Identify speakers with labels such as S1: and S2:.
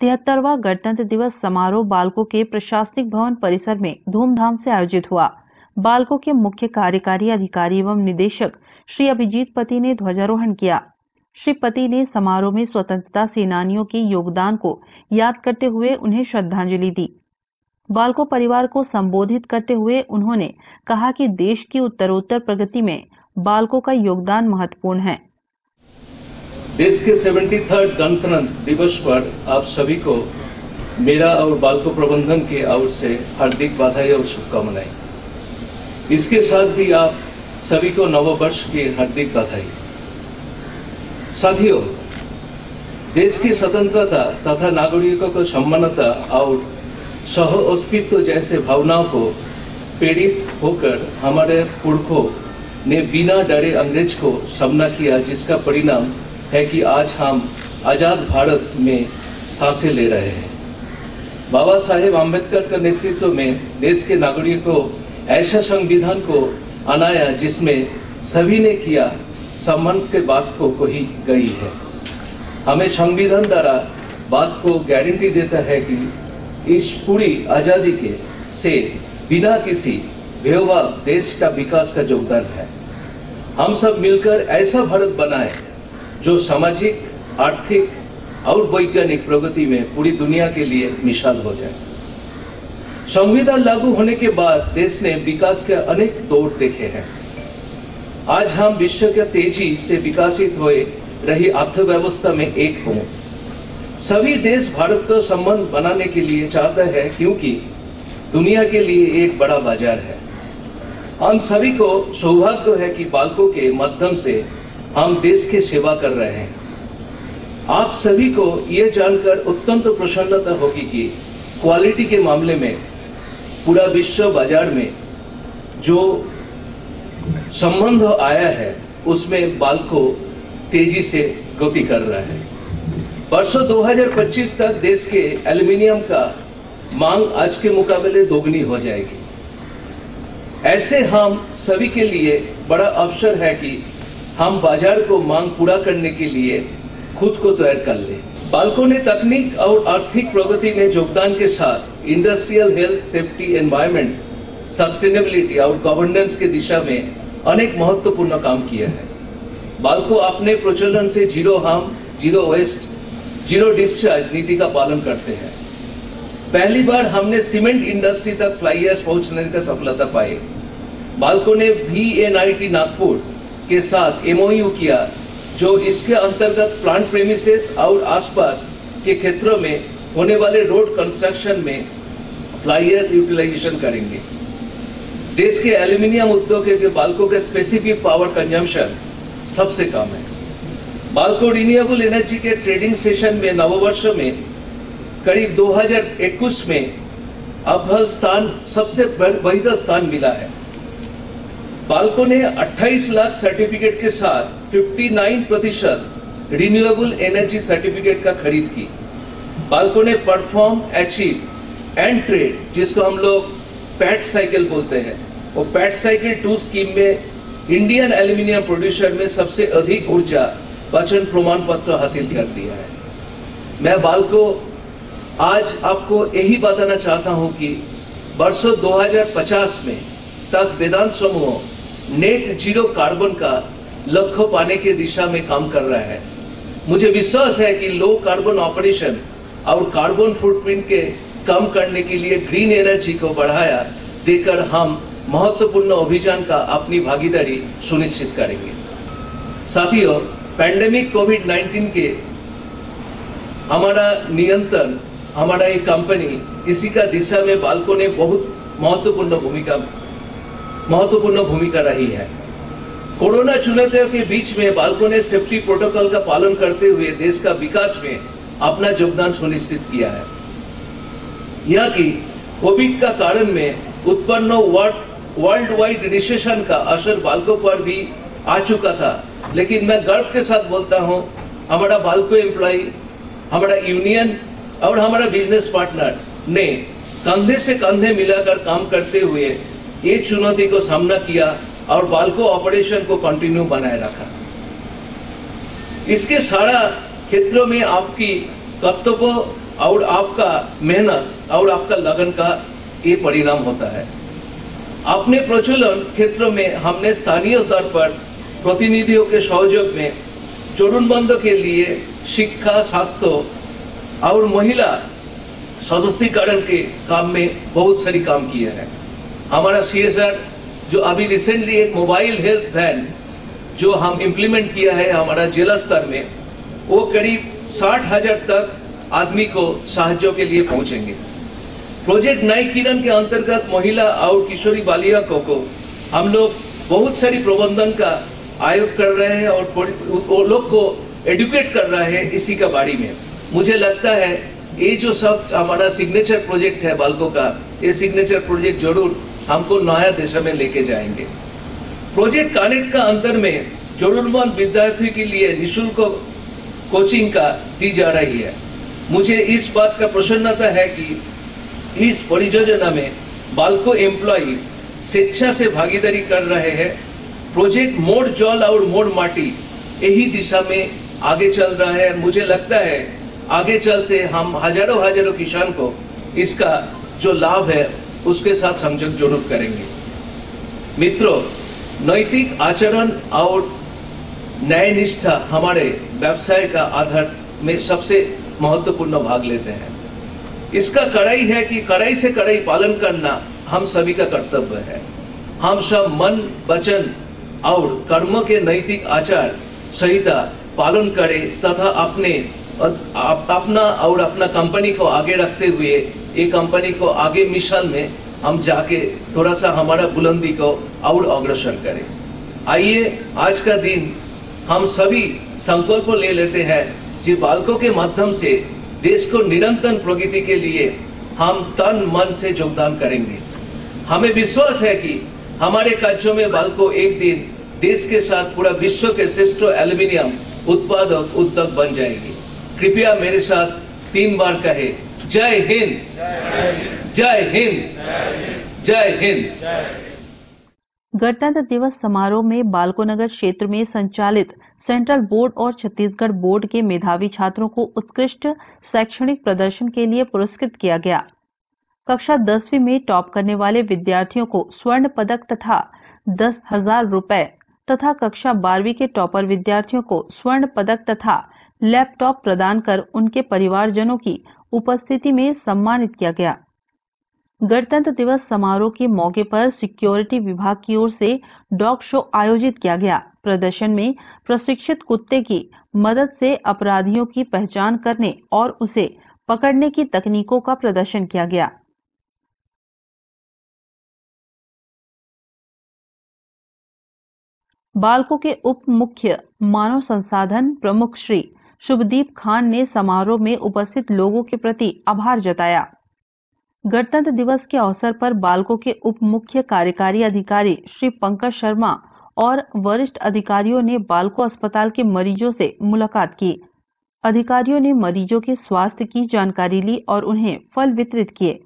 S1: तिहत्तरवा गणतंत्र दिवस समारोह बालको के प्रशासनिक भवन परिसर में धूमधाम से आयोजित हुआ। बालको के मुख्य कार्यकारी अधिकारी एवं निदेशक श्री अभिजीत पति ने ध्वजारोहण किया। श्री पति ने समारोह में स्वतंत्रता सेनानियों के योगदान को याद करते हुए उन्हें श्रद्धांजलि दी। बालको परिवार को संबोधित करते हुए उन्होंने कहा कि देश की उत्तरोत्तर प्रगति में बालकों का योगदान महत्वपूर्ण है।
S2: देश के सेवेंटी थर्ड गणतंत्र दिवस पर आप सभी को मेरा और बालको प्रबंधन के ओर से हार्दिक बधाई और शुभकामनाएँ। इसके साथ भी आप सभी को नव वर्ष की हार्दिक बधाई। साथियों, देश की स्वतंत्रता तथा नागरिकों को सम्मानता और सह अस्तित्व जैसे भावनाओं को पीड़ित होकर हमारे पुरखों ने बिना डरे अंग्रेज़ को सामना किया, जिसका परिणाम है कि आज हम आज़ाद भारत में साँसें ले रहे हैं। बाबा साहेब आम्बेडकर के नेतृत्व में देश के नागरिकों को ऐसा संविधान को अनाया जिसमें सभी ने किया, सम्मान के बात को कही गई है। हमें संविधान द्वारा बात को गारंटी देता है कि इस पूरी आज़ादी के, से बिना किसी भेदभाव देश का विकास का योगदान है। हम सब मिलकर ऐसा भारत बनाए जो सामाजिक, आर्थिक और वैज्ञानिक प्रगति में पूरी दुनिया के लिए मिसाल हो जाए। संविधान लागू होने के बाद देश ने विकास के अनेक दौर देखे हैं। आज हम विश्व के तेज़ी से विकासित हुए रही अर्थव्यवस्था में एक हों। सभी देश भारत को संबंध बनाने के लिए चाहते हैं क्योंकि दुनिया के लिए एक बड़ा बाज़ार है। हम सभी को सौभाग्य है कि बालकों के माध्यम से हम देश की सेवा कर रहे हैं। आप सभी को यह जानकर अत्यंत प्रसन्नता होगी कि क्वालिटी के मामले में, पूरा विश्व बाज़ार में जो संबंध आया है, उसमें बाल को तेज़ी से गति कर रहा है। वर्षों 2025 तक देश के एल्यूमिनियम का मांग आज के मुकाबले दोगुनी हो जाएगी। ऐसे हम सभी के लिए बड़ा अवसर है कि हम बाज़ार को मांग पूरा करने के लिए खुद को तैयार कर ले। बालकों ने तकनीक और आर्थिक प्रगति में योगदान के साथ industrial health safety environment sustainability और गवर्नेंस के दिशा में अनेक महत्वपूर्ण काम किया है। बालको अपने प्रचलन से zero harm zero waste zero discharge नीति का पालन करते हैं। पहली बार हमने सीमेंट इंडस्ट्री तक फ्लाई एश पहुँचने का सफलता पाई। बालको ने V N I T Nagpur के साथ एमओयू किया, जो इसके अंतर्गत प्लांट प्रेमिसेस और आसपास के क्षेत्रों में होने वाले रोड कंस्ट्रक्शन में एश यूटिलाइजेशन करेंगे। देश के एल्यूमिनियम उद्योग के बालको के स्पेसिफिक पावर कंजम्पशन सबसे कम है। बालको रिन्यूएबल एनर्जी के ट्रेडिंग सेशन में नववर्ष में करीब 2021 में अव्वल स्थान सबसे बेहतर स्थान मिला है। बालको ने 28 लाख सर्टिफिकेट के साथ 59 प्रतिशत रिन्यूएबल एनर्जी सर्टिफिकेट का खरीद की। बालकों ने परफॉर्म अचीव एंड ट्रेड जिसको हम लोग पैट साइकिल बोलते हैं। वो पैट साइकिल टू स्कीम में इंडियन एल्यूमिनियम प्रोड्यूसर में सबसे अधिक ऊर्जा वचन प्रमाण पत्र हासिल कर दिया है। मैं बालको, आज आपको यही बताना चाहता हूँ कि वर्षों 2050 में तक वेदांत समूह नेट ज़ीरो कार्बन का लक्ष्य पाने की दिशा में काम कर रहा है। मुझे विश्वास है कि लो कार्बन ऑपरेशन और कार्बन फुटप्रिंट के कम करने के लिए ग्रीन एनर्जी को बढ़ाया देकर हम महत्वपूर्ण अभियान का अपनी भागीदारी सुनिश्चित करेंगे। साथियों पैंडेमिक कोविड 19 के हमारा नियंत्रण, हमारा एक कंपनी इसी का दिशा में बालकों ने बहुत महत्वपूर्ण भूमिका महत्वपूर्ण भूमिका रही है। कोरोना चुनौतियों के बीच में बालकों ने सेफ्टी प्रोटोकॉल का पालन करते हुए देश का विकास में अपना योगदान सुनिश्चित किया है। यह कि कोविड का कारण में उत्पन्न वर्ल्ड वाइड रिसेशन का असर बालकों पर भी आ चुका था। लेकिन मैं गर्व के साथ बोलता हूँ, हमारा बालको एम्प्लॉय हमारा यूनियन और हमारा बिज़नेस पार्टनर ने कंधे से कंधे मिलाकर काम करते हुए ये चुनौती को सामना किया और बालको ऑपरेशन को कंटिन्यू बनाए रखा। इसके सारा क्षेत्रों में आपकी कर्तव्य और आपका मेहनत और आपका लगन का ये परिणाम होता है। अपने प्रचलन क्षेत्र में हमने स्थानीय स्तर पर प्रतिनिधियों के सहयोग में जरूरतमंद के लिए शिक्षा, स्वास्थ्य और महिला सशक्तिकरण के काम में बहुत सारी काम किए हैं। हमारा सीएसआर जो अभी रिसेंटली एक मोबाइल हेल्थ वैन जो हम इम्प्लीमेंट किया है हमारा जिला स्तर में, वो करीब साठ हज़ार तक आदमी को साहाଯ୍य के लिए पहुँचेंगे। प्रोजेक्ट नई किरण के अंतर्गत महिला और किशोरी बालिका को हम लोग बहुत सारी प्रबंधन का आयोग कर रहे हैं और वो लोग को एडुकेट कर रहे हैं इसी का बारे में। मुझे लगता है, ये जो सब हमारा सिग्नेचर प्रोजेक्ट है बालकों का, ये सिग्नेचर प्रोजेक्ट ज़रूर हमको नया दिशा में लेके जाएँगे। प्रोजेक्ट कनेक्ट का अंतर में जरूरतमंद विद्यार्थी के लिए निशुल्क कोचिंग का दी जा रही है। मुझे इस बात का प्रसन्नता है कि इस परियोजना में बालको एम्प्लॉय स्वेच्छा से भागीदारी कर रहे हैं। प्रोजेक्ट मोड़ जल और मोड़ माटी यही दिशा में आगे चल रहा है। मुझे लगता है आगे चलते हम हज़ारों हज़ारों किसान को इसका जो लाभ है उसके साथ संजोग ज़रूर करेंगे। मित्रों, नैतिक आचरण और न्याय निष्ठा हमारे व्यवसाय का आधार में सबसे महत्वपूर्ण भाग लेते हैं। इसका कड़ाई है कि कड़ाई से कड़ाई पालन करना हम सभी का कर्तव्य है। हम सब मन, वचन और कर्म के नैतिक आचार संहिता पालन करें तथा अपने अपना और अपना कंपनी को आगे रखते हुए ये कंपनी को आगे मिशन में हम जाके थोड़ा सा हमारा बुलंदी को और अग्रसर करें। आइए, आज का दिन हम सभी संकल्प ले लेते हैं कि बालकों के माध्यम से देश को निरंतर प्रगति के लिए हम तन मन से योगदान करेंगे। हमें विश्वास है कि हमारे कार्यों में बालको एक दिन देश के साथ पूरा विश्व के श्रेष्ठ एल्यूमिनियम उत्पादक उद्योग बन जाएगी। कृपया मेरे साथ तीन बार कहे, जय हिंद। जय हिंद। जय हिंद।
S1: गणतंत्र दिवस समारोह में बालकोनगर क्षेत्र में संचालित सेंट्रल बोर्ड और छत्तीसगढ़ बोर्ड के मेधावी छात्रों को उत्कृष्ट शैक्षणिक प्रदर्शन के लिए पुरस्कृत किया गया। कक्षा दसवीं में टॉप करने वाले विद्यार्थियों को स्वर्ण पदक तथा दस हज़ार रूपए तथा कक्षा बारहवीं के टॉपर विद्यार्थियों को स्वर्ण पदक तथा लैपटॉप प्रदान कर उनके परिवारजनों की उपस्थिति में सम्मानित किया गया। गणतंत्र दिवस समारोह के मौके पर सिक्योरिटी विभाग की ओर से डॉग शो आयोजित किया गया। प्रदर्शन में प्रशिक्षित कुत्ते की मदद से अपराधियों की पहचान करने और उसे पकड़ने की तकनीकों का प्रदर्शन किया गया। बालकों के उप मुख्य मानव संसाधन प्रमुख श्री शुभदीप खान ने समारोह में उपस्थित लोगों के प्रति आभार जताया। गणतंत्र दिवस के अवसर पर बालकों के उप मुख्य कार्यकारी अधिकारी श्री पंकज शर्मा और वरिष्ठ अधिकारियों ने बालको अस्पताल के मरीजों से मुलाकात की। अधिकारियों ने मरीजों के स्वास्थ्य की जानकारी ली और उन्हें फल वितरित किए।